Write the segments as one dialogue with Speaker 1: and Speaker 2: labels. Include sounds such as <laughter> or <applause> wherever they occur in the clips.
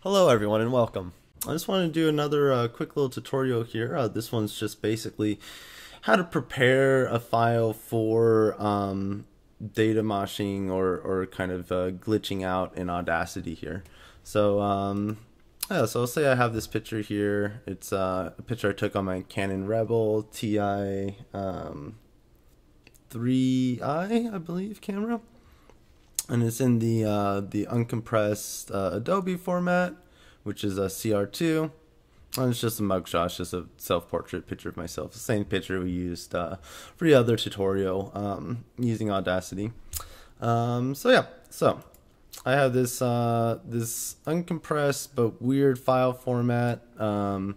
Speaker 1: Hello everyone and welcome. I just want to do another uh, quick little tutorial here. Uh, this one's just basically how to prepare a file for um, data moshing or, or kind of uh, glitching out in Audacity here. So um, yeah, so I'll say I have this picture here. It's uh, a picture I took on my Canon Rebel TI um, 3i, I believe, camera and it's in the uh, the uncompressed uh, Adobe format, which is a CR2. And it's just a mugshot, it's just a self-portrait picture of myself. The same picture we used uh, for the other tutorial um, using Audacity. Um, so yeah, so I have this uh, this uncompressed but weird file format. Um,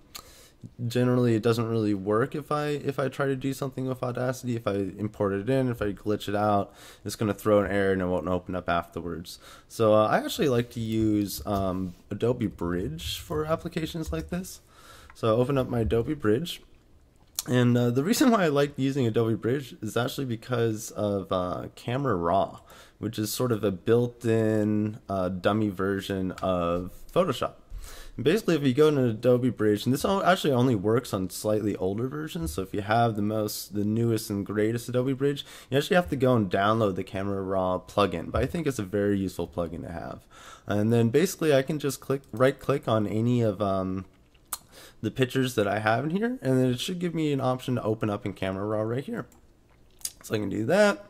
Speaker 1: generally it doesn't really work if I if I try to do something with Audacity. If I import it in, if I glitch it out, it's going to throw an error and it won't open up afterwards. So uh, I actually like to use um, Adobe Bridge for applications like this. So I open up my Adobe Bridge. And uh, the reason why I like using Adobe Bridge is actually because of uh, Camera Raw, which is sort of a built-in uh, dummy version of Photoshop basically if you go into Adobe Bridge, and this actually only works on slightly older versions, so if you have the most, the newest and greatest Adobe Bridge, you actually have to go and download the Camera Raw plugin, but I think it's a very useful plugin to have. And then basically I can just click, right click on any of um, the pictures that I have in here, and then it should give me an option to open up in Camera Raw right here. So I can do that.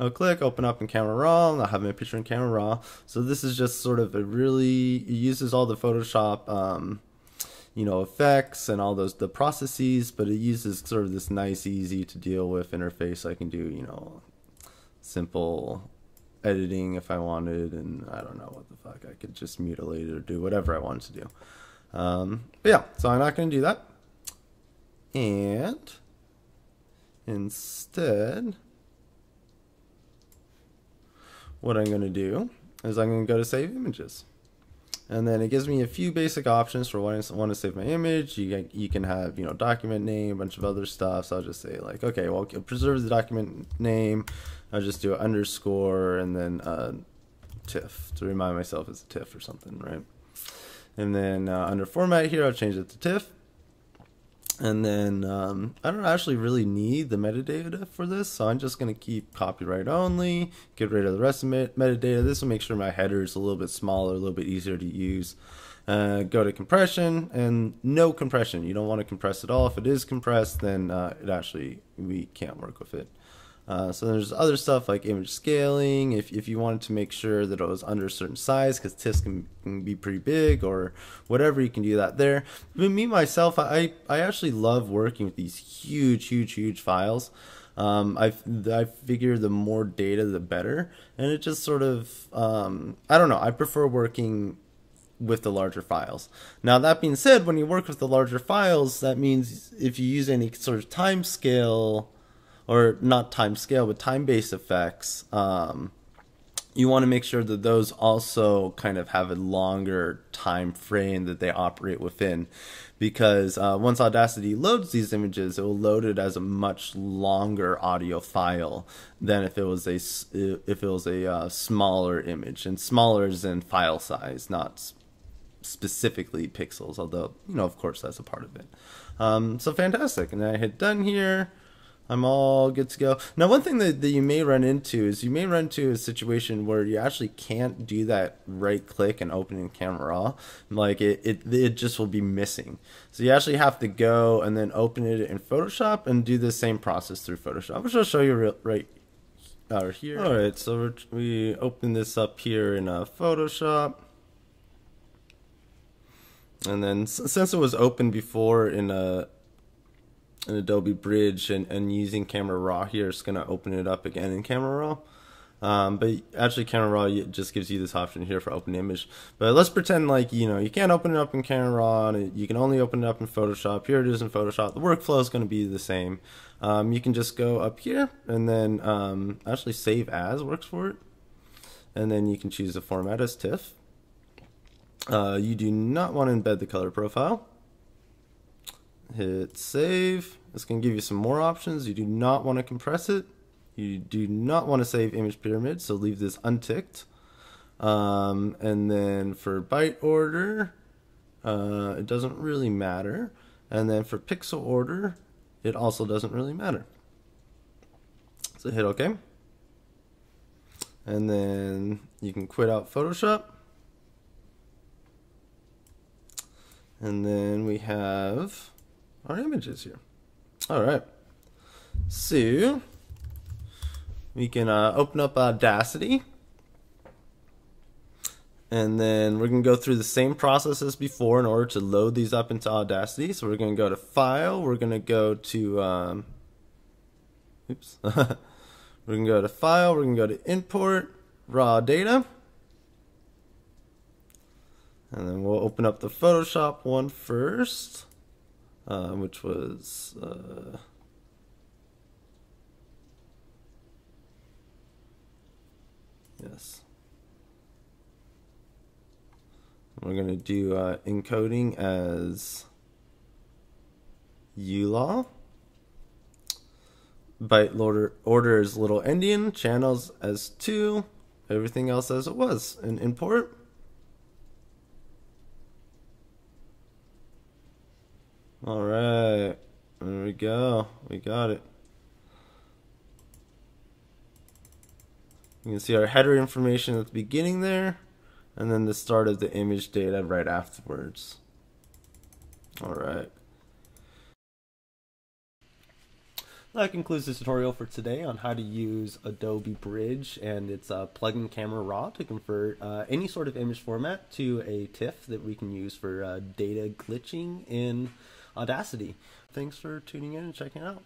Speaker 1: I'll click, open up in Camera Raw, and I'll have my picture in Camera Raw. So this is just sort of a really, it uses all the Photoshop, um, you know, effects and all those, the processes, but it uses sort of this nice, easy to deal with interface. I can do, you know, simple editing if I wanted, and I don't know what the fuck, I could just mutilate it or do whatever I wanted to do. Um, but yeah, so I'm not going to do that. And instead, what I'm going to do is I'm going to go to save images. And then it gives me a few basic options for when I want to save my image. You, you can have, you know, document name, a bunch of other stuff. So I'll just say like, okay, well, preserve the document name. I'll just do an underscore and then TIFF to remind myself it's a TIFF or something, right? And then uh, under format here, I'll change it to TIFF. And then um, I don't actually really need the metadata for this, so I'm just going to keep copyright only, get rid of the rest of met metadata. This will make sure my header is a little bit smaller, a little bit easier to use. Uh, go to compression and no compression. You don't want to compress at all. If it is compressed, then uh, it actually, we can't work with it. Uh, so there's other stuff like image scaling. If, if you wanted to make sure that it was under a certain size, because TIFFs can, can, be pretty big or whatever, you can do that there. But me myself, I I actually love working with these huge, huge, huge files. Um, I I figure the more data, the better, and it just sort of um, I don't know. I prefer working with the larger files. Now that being said, when you work with the larger files, that means if you use any sort of time scale or not time scale, but time based effects, um, you want to make sure that those also kind of have a longer time frame that they operate within. Because uh, once audacity loads these images it will load it as a much longer audio file than if it was a if it was a uh, smaller image. And smaller is in file size not specifically pixels although you know of course that's a part of it. Um, so fantastic. And then i hit done here I'm all good to go. Now, one thing that, that you may run into is you may run into a situation where you actually can't do that right click and open in Camera Raw. Like it, it, it just will be missing. So you actually have to go and then open it in Photoshop and do the same process through Photoshop, which I'll show you real, right uh, here. All right, so we open this up here in uh, Photoshop. And then since it was open before in a an Adobe Bridge and, and using Camera Raw here, it's going to open it up again in Camera Raw. Um, but actually, Camera Raw just gives you this option here for open image. But let's pretend like, you know, you can't open it up in Camera Raw, and you can only open it up in Photoshop. Here it is in Photoshop. The workflow is going to be the same. Um, you can just go up here, and then um, actually save as works for it. And then you can choose the format as TIFF. Uh, you do not want to embed the color profile hit save. It's going to give you some more options. You do not want to compress it. You do not want to save image pyramid, so leave this unticked. Um, and then for byte order, uh, it doesn't really matter. And then for pixel order, it also doesn't really matter. So hit OK. And then you can quit out Photoshop. And then we have our images here. All right. So we can uh, open up Audacity. And then we're going to go through the same process as before in order to load these up into Audacity. So we're going to go to File. We're going to go to, um, oops. <laughs> we're going to go to File. We're going to go to Import, Raw Data. And then we'll open up the Photoshop one first, uh, which was... Uh, yes. We're going to do uh, encoding as ULAW. Byte order, order is little endian, channels as 2, everything else as it was. And import. All right. There we go. We got it. You can see our header information at the beginning there and then the start of the image data right afterwards. All right. That concludes the tutorial for today on how to use Adobe Bridge and its uh, plugin Camera Raw to convert uh, any sort of image format to a TIFF that we can use for uh, data glitching in Audacity. Thanks for tuning in and checking out.